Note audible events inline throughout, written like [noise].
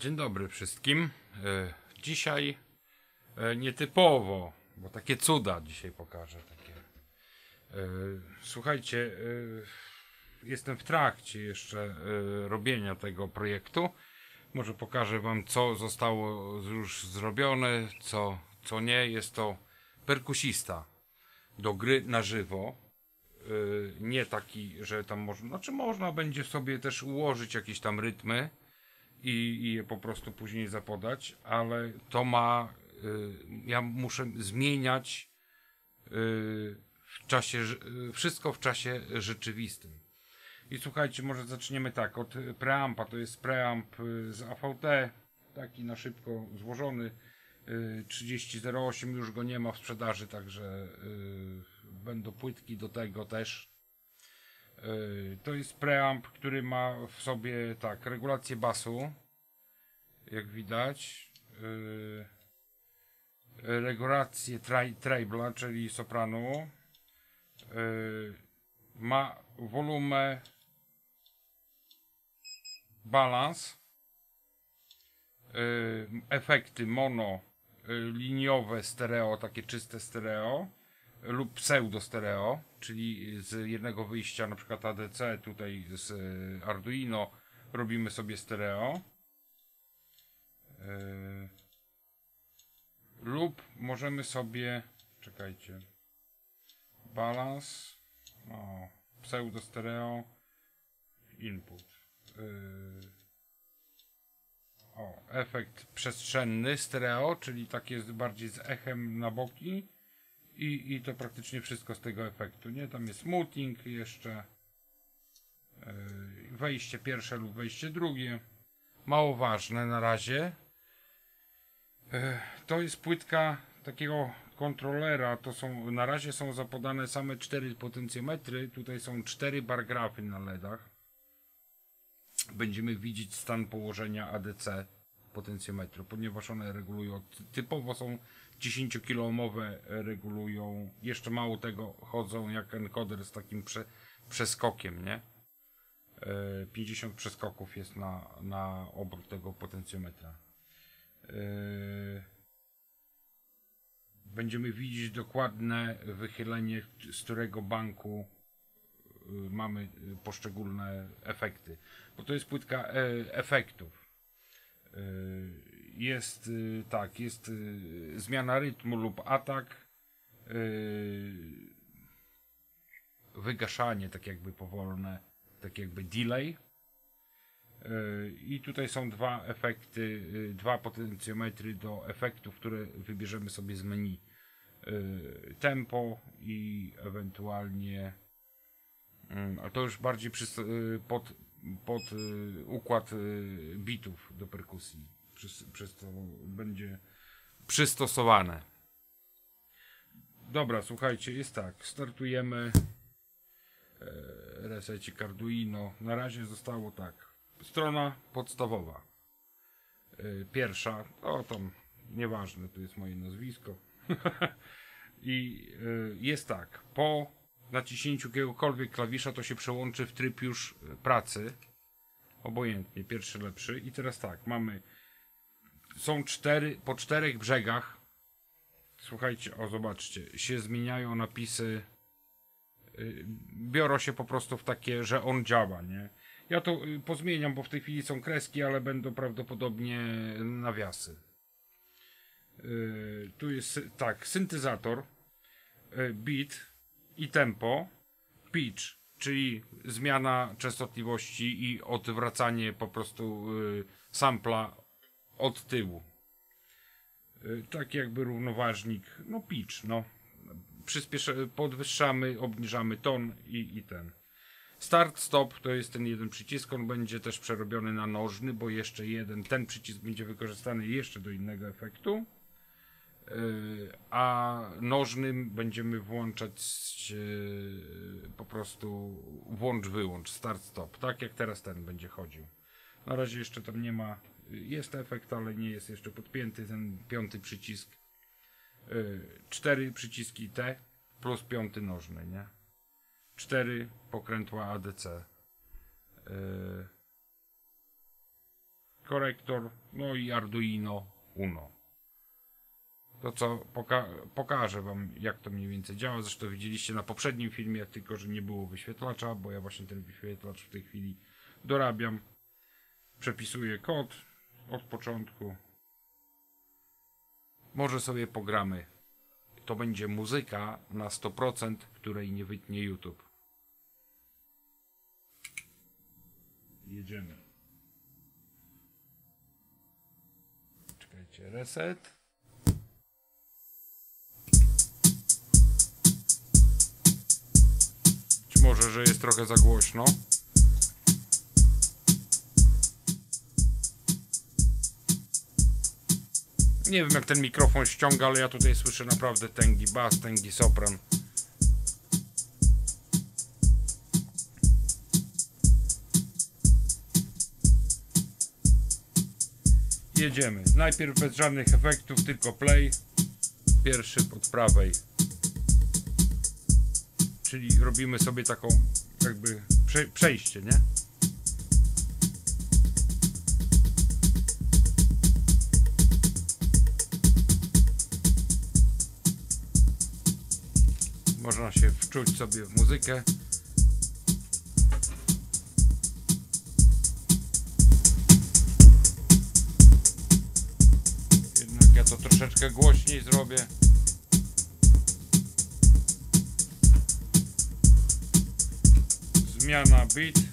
Dzień dobry wszystkim. E, Dzisiaj e, nietypowo, bo takie cuda dzisiaj pokażę. Takie. E, Słuchajcie, jestem w trakcie jeszcze robienia tego projektu. Może pokażę Wam, co zostało już zrobione, co, co nie. Jest to perkusista do gry na żywo. Nie taki, że tam można, znaczy można będzie sobie też ułożyć jakieś tam rytmy i, i je po prostu później zapodać, ale to ma, y, ja muszę zmieniać y, w czasie, y, wszystko w czasie rzeczywistym. I słuchajcie, może zaczniemy tak, od preampa, to jest preamp z AVT, taki na szybko złożony, y, 3008 już go nie ma w sprzedaży, także będą płytki do tego też. Y, To jest preamp, który ma w sobie tak, regulację basu, jak widać. y, Regulację tri- czyli sopranu. y, Ma wolumę, balans, efekty mono, liniowe stereo, takie czyste stereo lub pseudo stereo, czyli z jednego wyjścia, na przykład ADC, tutaj z y, Arduino robimy sobie stereo. Y, lub możemy sobie, czekajcie, balans, o, pseudo stereo, input. Y, o, efekt przestrzenny stereo, czyli tak jest bardziej z echem na boki i, i to praktycznie wszystko z tego efektu, nie? Tam jest muting jeszcze, yy, wejście pierwsze lub wejście drugie, mało ważne na razie. Yy, to jest płytka takiego kontrolera, to są, na razie są zapodane same cztery potencjometry, tutaj są cztery bargrafy na LEDach. Będziemy widzieć stan położenia ADC potencjometru, ponieważ one regulują, ty- typowo są 10-kiloomowe regulują, jeszcze mało tego chodzą jak encoder z takim prze, przeskokiem, nie? E, 50 przeskoków jest na, na obrót tego potencjometra. E, Będziemy widzieć dokładne wychylenie, z którego banku y, mamy poszczególne efekty. Bo to jest płytka e, efektów. Jest y, tak, jest y, zmiana rytmu lub atak, y, wygaszanie tak jakby powolne, tak jakby delay. I tutaj są dwa efekty, dwa potencjometry do efektów, które wybierzemy sobie z menu. Tempo i ewentualnie mm, a to już bardziej pod, pod układ bitów do perkusji. Przez, przez to będzie przystosowane. Dobra, słuchajcie, jest tak. Startujemy e, resecik Arduino. Na razie zostało tak. Strona podstawowa. E, Pierwsza, o tam nieważne, to jest moje nazwisko. [laughs] I e, jest tak. Po naciśnięciu jakiegokolwiek klawisza to się przełączy w tryb już pracy. Obojętnie, pierwszy lepszy. I teraz tak, mamy. Są cztery, po czterech brzegach. Słuchajcie, o zobaczcie, się zmieniają napisy. y, Biorą się po prostu w takie, że on działa, nie? Ja to y, pozmieniam, bo w tej chwili są kreski, ale będą prawdopodobnie nawiasy. Y, Tu jest tak, syntezator, beat i tempo, pitch, czyli zmiana częstotliwości i odwracanie po prostu sampla od tyłu. Y, Tak jakby równoważnik, no pitch, no. Przyspiesza, podwyższamy, obniżamy ton i, i ten. Start, stop to jest ten jeden przycisk, on będzie też przerobiony na nożny, bo jeszcze jeden, ten przycisk będzie wykorzystany jeszcze do innego efektu. Yy, a nożnym będziemy włączać yy, po prostu włącz, wyłącz, start, stop, tak jak teraz ten będzie chodził. Na razie jeszcze tam nie ma, jest efekt, ale nie jest jeszcze podpięty ten piąty przycisk. Yy, cztery przyciski T plus piąty nożny, nie? Cztery pokrętła ADC. Yy, korektor, no i Arduino Uno. To co poka pokażę wam jak to mniej więcej działa. Zresztą widzieliście na poprzednim filmie, tylko że nie było wyświetlacza, bo ja właśnie ten wyświetlacz w tej chwili dorabiam. Przepisuję kod od początku. Może sobie pogramy. To będzie muzyka na 100%, której nie wytnie YouTube. Jedziemy. Czekajcie, reset. Być może, że jest trochę za głośno. Nie wiem jak ten mikrofon ściąga, ale ja tutaj słyszę naprawdę tęgi bas, tęgi sopran. Jedziemy. Najpierw bez żadnych efektów, tylko play. Pierwszy pod prawej. Czyli robimy sobie taką jakby prze przejście, nie? Można się wczuć sobie w muzykę. Jednak ja to troszeczkę głośniej zrobię. Zmiana beat.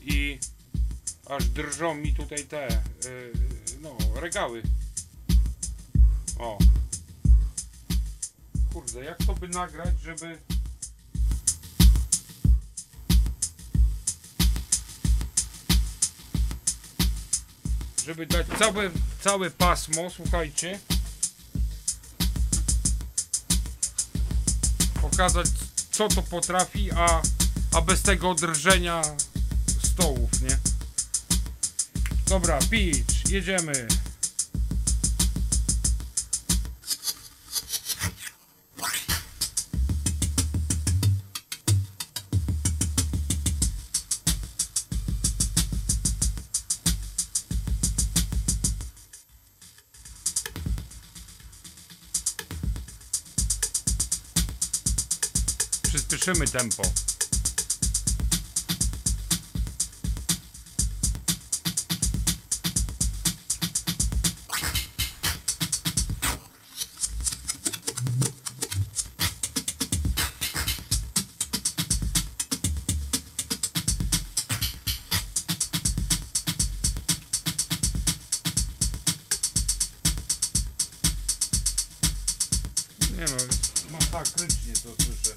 I aż drżą mi tutaj te, yy, no, regały. O. Kurde, jak to by nagrać, żeby... Żeby dać całe, całe pasmo, słuchajcie. Pokazać co to potrafi, a, a bez tego drżenia stołów, nie? Dobra, pitch, jedziemy. Przyspieszymy tempo. Masakrycznie to słyszę.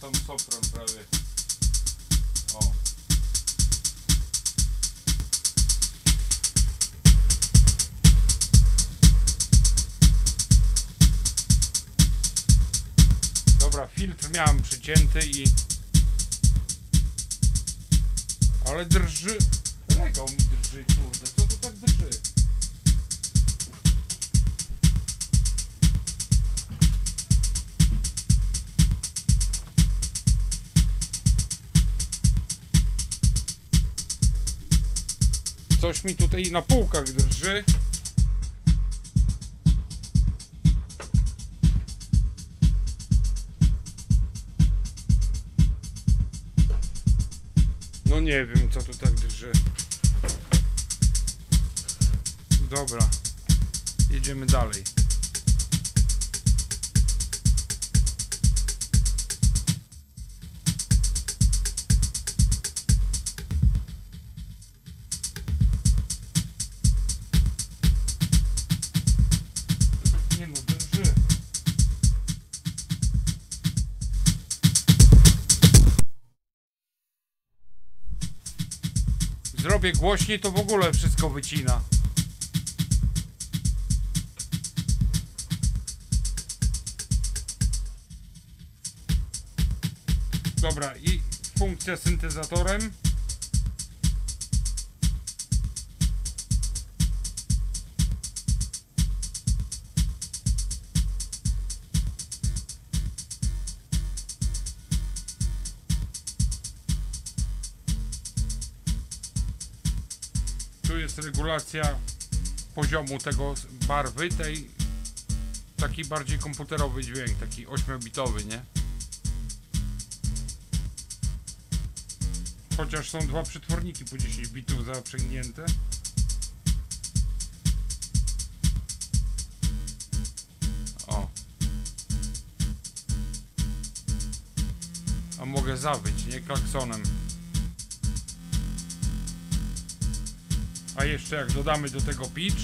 Sam sopran prawie. O. Dobra, filtr miałem przycięty i... Ale drży... Regał mi drży, kurde, co tu tak drży? Coś mi tutaj na półkach drży. No nie wiem co tu tak drży. Dobra. Jedziemy dalej. Zrobię głośniej, to w ogóle wszystko wycina. Dobra, i funkcja syntezatorem. Regulacja poziomu tego barwy, tej taki bardziej komputerowy dźwięk, taki 8-bitowy, nie? Chociaż są dwa przetworniki po 10 bitów zaprzęgnięte. O. A mogę zawyć, nie klaksonem. A jeszcze jak dodamy do tego pitch.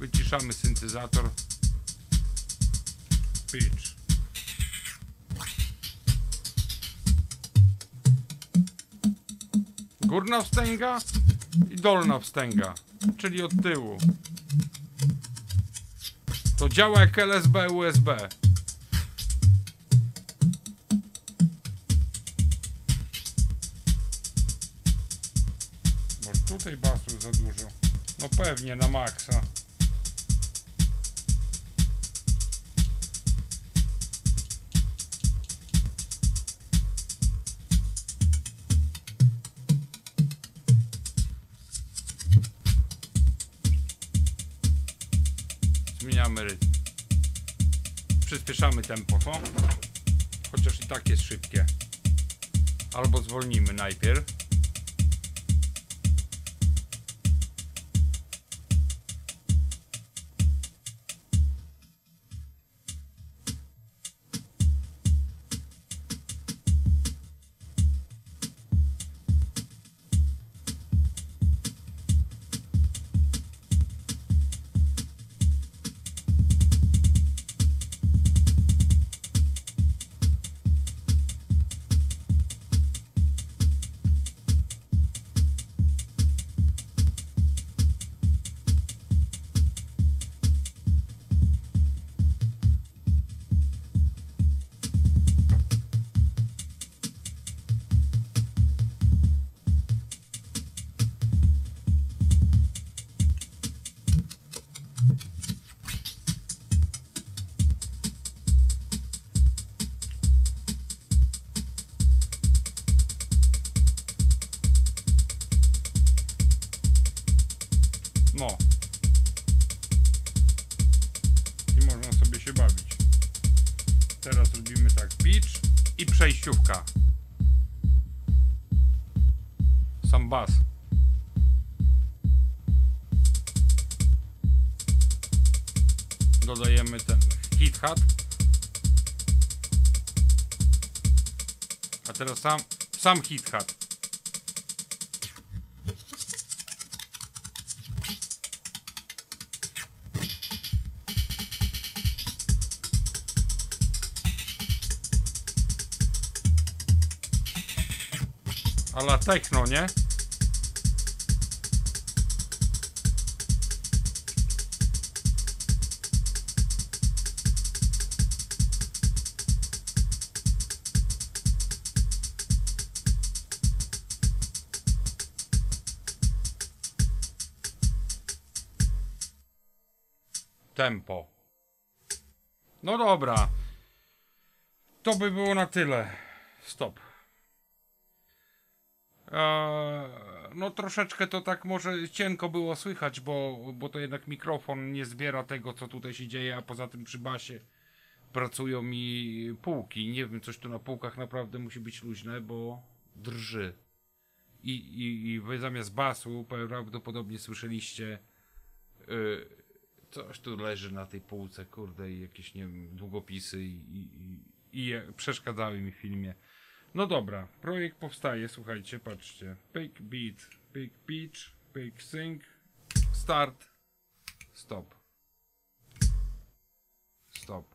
Wyciszamy syntezator. Pitch. Górna wstęga i dolna wstęga, czyli od tyłu. To działa jak LSB USB. Może tutaj basu za dużo. No pewnie na maksa. Zmieniamy rytm. Przyspieszamy tempo? Chociaż i tak jest szybkie. Albo zwolnimy najpierw. I przejściówka. Sam bas. Dodajemy ten hit hat. A teraz sam, sam hit hat. ala techno, nie? Tempo. No dobra. To by było na tyle. Stop. No troszeczkę to tak może cienko było słychać, bo, bo to jednak mikrofon nie zbiera tego, co tutaj się dzieje, a poza tym przy basie pracują mi półki. Nie wiem, coś tu na półkach naprawdę musi być luźne, bo drży. I, i, i wy zamiast basu prawdopodobnie słyszeliście yy, coś tu leży na tej półce, kurde, i jakieś, nie wiem, długopisy i, i, i przeszkadzały mi w filmie. No dobra, projekt powstaje, słuchajcie, patrzcie. Big beat, big pitch, big sync, start, stop. Stop.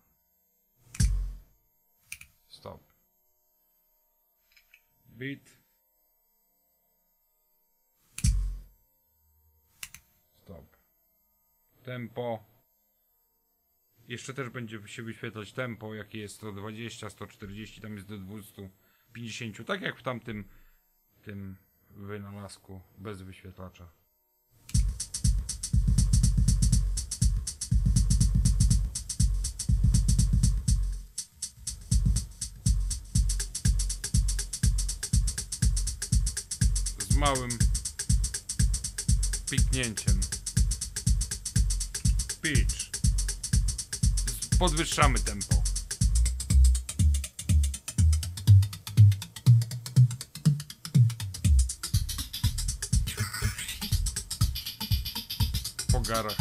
Stop. Beat. Stop. Tempo. Jeszcze też będzie się wyświetlać tempo, jakie jest 120, 140, tam jest do 250, tak jak w tamtym tym wynalazku bez wyświetlacza. Z małym piknięciem. Pitch. Podwyższamy tempo. Garach.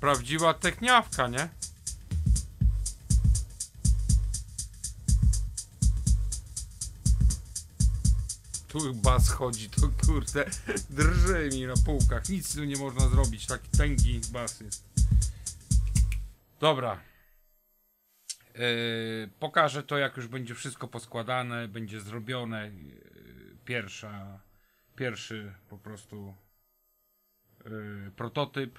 Prawdziwa techniawka, nie? Tu bas chodzi, to kurde, drży mi na półkach. Nic tu nie można zrobić, taki tęgi bas jest. Dobra. Yy, pokażę to, jak już będzie wszystko poskładane, będzie zrobione. Yy, pierwsza, pierwszy po prostu yy, prototyp.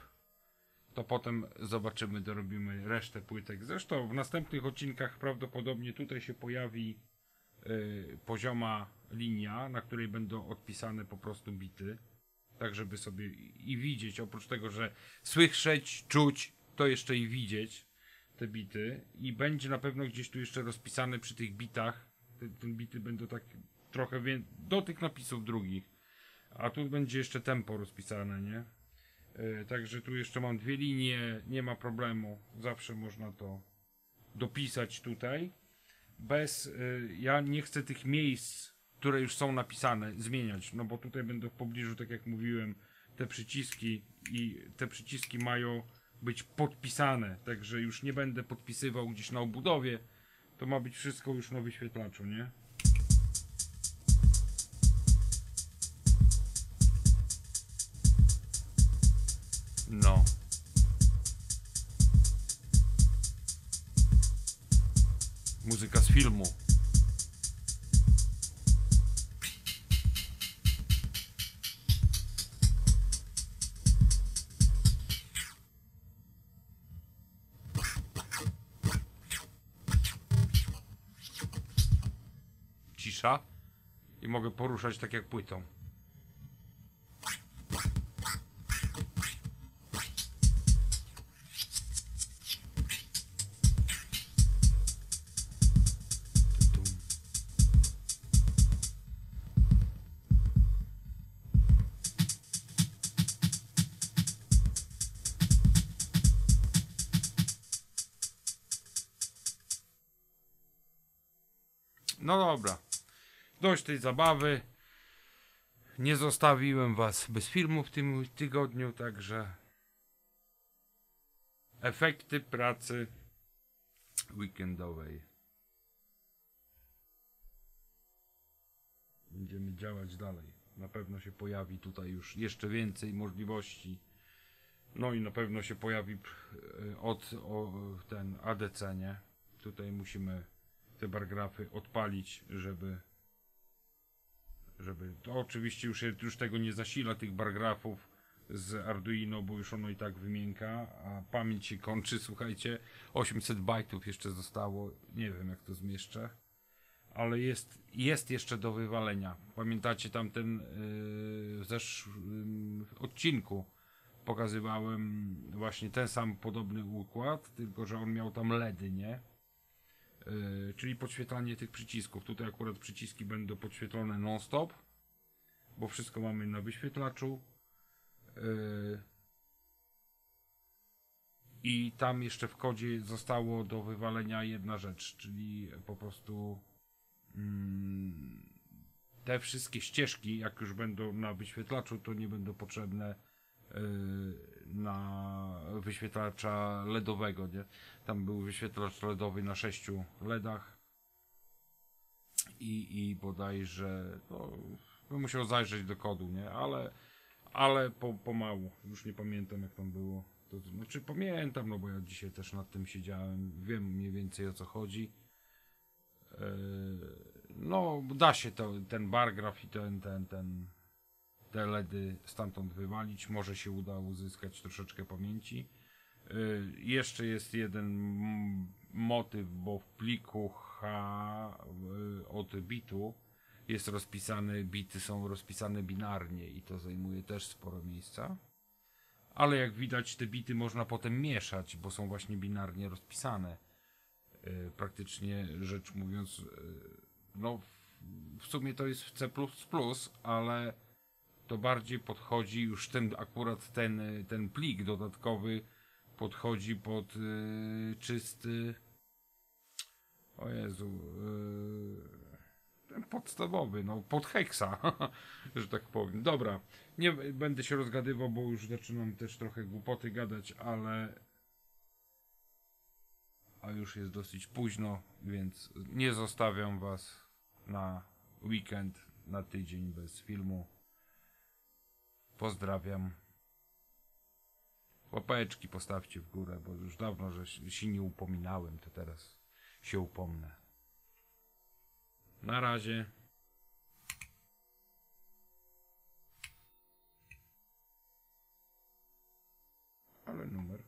To potem zobaczymy, dorobimy resztę płytek. Zresztą w następnych odcinkach prawdopodobnie tutaj się pojawi pozioma linia, na której będą odpisane po prostu bity. Tak, żeby sobie i widzieć, oprócz tego, że słyszeć, czuć, to jeszcze i widzieć te bity. I będzie na pewno gdzieś tu jeszcze rozpisane przy tych bitach. Te, te bity będą tak trochę wie- do tych napisów drugich. A tu będzie jeszcze tempo rozpisane, nie? E, Także tu jeszcze mam dwie linie, nie ma problemu. Zawsze można to dopisać tutaj. Bez, y, ja nie chcę tych miejsc, które już są napisane, zmieniać, no bo tutaj będą w pobliżu, tak jak mówiłem, te przyciski i te przyciski mają być podpisane, także już nie będę podpisywał gdzieś na obudowie, to ma być wszystko już na wyświetlaczu, nie? No. Muzyka z filmu. I mogę poruszać tak jak płytą. No dobra. Dość tej zabawy. Nie zostawiłem was bez filmu w tym tygodniu, także efekty pracy weekendowej. Będziemy działać dalej. Na pewno się pojawi tutaj już jeszcze więcej możliwości. No i na pewno się pojawi e, od o, ten ADC, nie? Tutaj musimy te bargrafy odpalić, żeby żeby to oczywiście już, już tego nie zasila tych bargrafów z Arduino, bo już ono i tak wymienka, a pamięć się kończy, słuchajcie, 800 bajtów jeszcze zostało, nie wiem jak to zmieszczę, ale jest, jest jeszcze do wywalenia. Pamiętacie tamten yy, zeszłym odcinku pokazywałem właśnie ten sam podobny układ, tylko że on miał tam LEDy, nie? Yy, czyli podświetlanie tych przycisków. Tutaj akurat przyciski będą podświetlone non-stop, bo wszystko mamy na wyświetlaczu. Yy, I tam jeszcze w kodzie zostało do wywalenia jedna rzecz, czyli po prostu mm, te wszystkie ścieżki, jak już będą na wyświetlaczu, to nie będą potrzebne yy, na wyświetlacza LEDowego, nie? Tam był wyświetlacz LEDowy na sześciu LEDach i, i bodajże no, bym musiał zajrzeć do kodu, nie? Ale, ale po, pomału, już nie pamiętam jak tam było. To, znaczy pamiętam, no bo ja dzisiaj też nad tym siedziałem, wiem mniej więcej o co chodzi. Yy, no, da się to, ten bargraf i ten, ten, ten, te LEDy stamtąd wywalić. Może się uda uzyskać troszeczkę pamięci. Yy, jeszcze jest jeden motyw, bo w pliku H yy, od bitu jest rozpisany, bity są rozpisane binarnie i to zajmuje też sporo miejsca. Ale jak widać, te bity można potem mieszać, bo są właśnie binarnie rozpisane. Yy, praktycznie rzecz mówiąc, no w sumie to jest w C++, ale to bardziej podchodzi już ten akurat ten, ten plik dodatkowy podchodzi pod y, czysty o Jezu y, ten podstawowy, no pod heksa [laughs] że tak powiem. Dobra, nie będę się rozgadywał, bo już zaczynam też trochę głupoty gadać, ale a już jest dosyć późno, więc nie zostawiam was na weekend, na tydzień bez filmu. Pozdrawiam. Łapeczki postawcie w górę, bo już dawno, że się nie upominałem, to teraz się upomnę. Na razie. Ale numer.